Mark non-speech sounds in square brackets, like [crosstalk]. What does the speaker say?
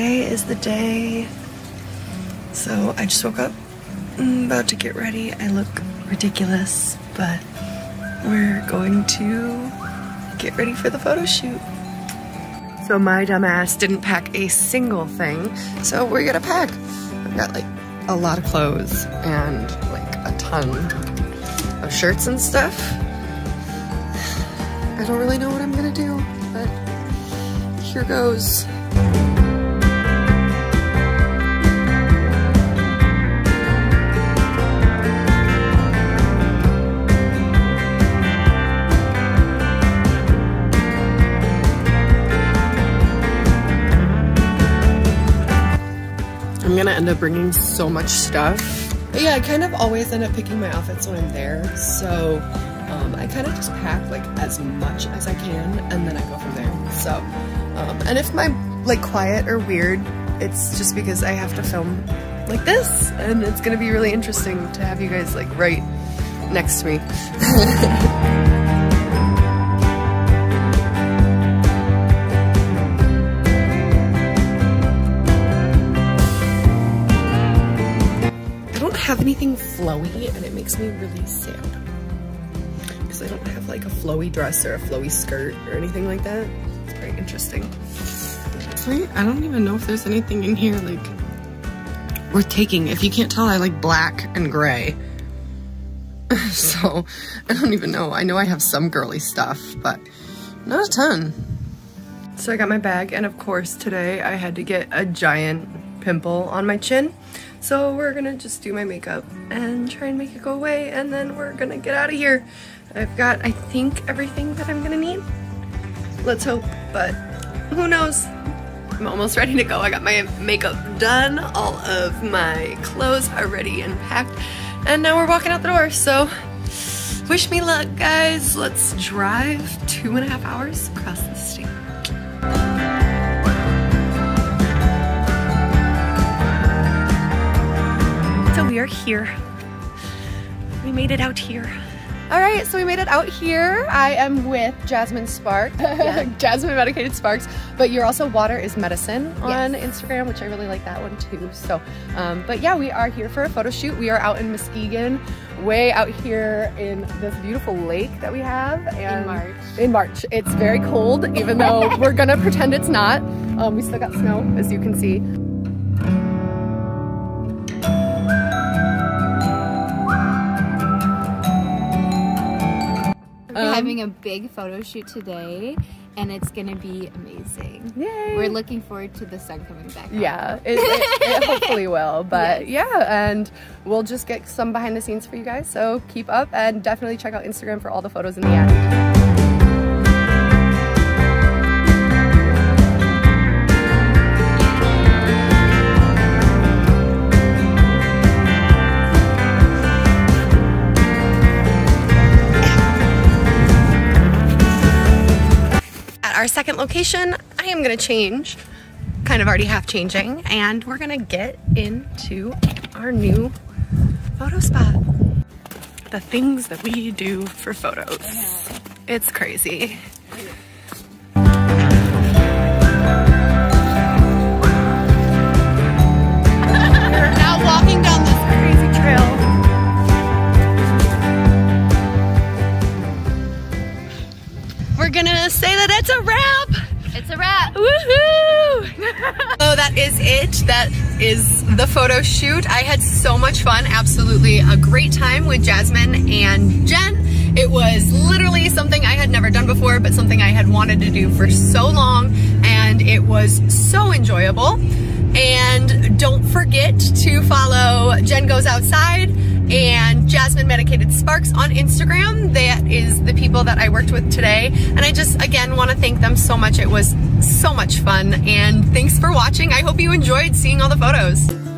the day. So I just woke up, I'm about to get ready. I look ridiculous, but we're going to get ready for the photo shoot. So my dumbass didn't pack a single thing, so we're gonna pack. I've got like a lot of clothes and like a ton of shirts and stuff. I don't really know what I'm gonna do, but here goes. I'm gonna end up bringing so much stuff. But yeah, I kind of always end up picking my outfits when I'm there, so um, I kind of just pack like as much as I can and then I go from there. So, um, and if my like quiet or weird, it's just because I have to film like this and it's gonna be really interesting to have you guys like right next to me. [laughs] anything flowy and it makes me really sad because I don't have like a flowy dress or a flowy skirt or anything like that. It's very interesting. Actually, I don't even know if there's anything in here like worth taking. If you can't tell, I like black and gray. [laughs] so I don't even know. I know I have some girly stuff, but not a ton. So I got my bag and of course today I had to get a giant pimple on my chin. So we're gonna just do my makeup and try and make it go away and then we're gonna get out of here. I've got, I think, everything that I'm gonna need. Let's hope, but who knows? I'm almost ready to go. I got my makeup done. All of my clothes are ready and packed. And now we're walking out the door, so wish me luck, guys. Let's drive two and a half hours across the state. We are here. We made it out here. All right, so we made it out here. I am with Jasmine Spark, [laughs] Jasmine Medicated Sparks, but you're also Water is Medicine on Yes. Instagram, which I really like that one too. So, um, but yeah, we are here for a photo shoot. We are out in Muskegon, way out here in this beautiful lake that we have. And March. In March. It's very cold, even though [laughs] we're gonna pretend it's not. Um, we still got snow, as you can see. We're Um, having a big photo shoot today, and it's gonna be amazing. Yay! We're looking forward to the sun coming back. Yeah, it, it, it [laughs] hopefully will. But Yes. yeah, and we'll just get some behind the scenes for you guys. So keep up and definitely check out Instagram for all the photos in the end. Second location, I am gonna change, kind of already half changing, and we're gonna get into our new photo spot. The things that we do for photos. It's crazy. It's a wrap. It's a wrap. Woohoo! so [laughs] oh, that is it. That is the photo shoot. I had so much fun. Absolutely a great time with Jasmine and Jen. It was literally something I had never done before, but something I had wanted to do for so long, and it was so enjoyable. And don't forget to follow Jen Goes Outside and Jasmine Medicated Sparks on Instagram. That is the people that I worked with today. And I just, again, want to thank them so much. It was so much fun. And thanks for watching. I hope you enjoyed seeing all the photos.